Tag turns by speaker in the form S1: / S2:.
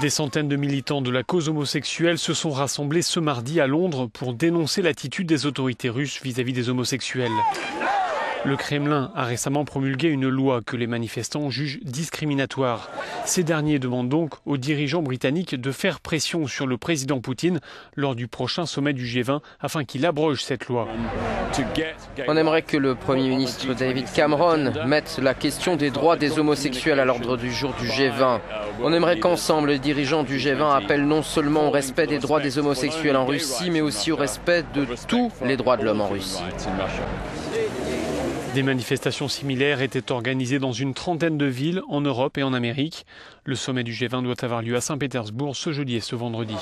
S1: Des centaines de militants de la cause homosexuelle se sont rassemblés ce mardi à Londres pour dénoncer l'attitude des autorités russes vis-à-vis des homosexuels. Le Kremlin a récemment promulgué une loi que les manifestants jugent discriminatoire. Ces derniers demandent donc aux dirigeants britanniques de faire pression sur le président Poutine lors du prochain sommet du G20 afin qu'il abroge cette loi.
S2: On aimerait que le Premier ministre David Cameron mette la question des droits des homosexuels à l'ordre du jour du G20. On aimerait qu'ensemble les dirigeants du G20 appellent non seulement au respect des droits des homosexuels en Russie, mais aussi au respect de tous les droits de l'homme en Russie.
S1: Des manifestations similaires étaient organisées dans une trentaine de villes en Europe et en Amérique. Le sommet du G20 doit avoir lieu à Saint-Pétersbourg ce jeudi et ce vendredi.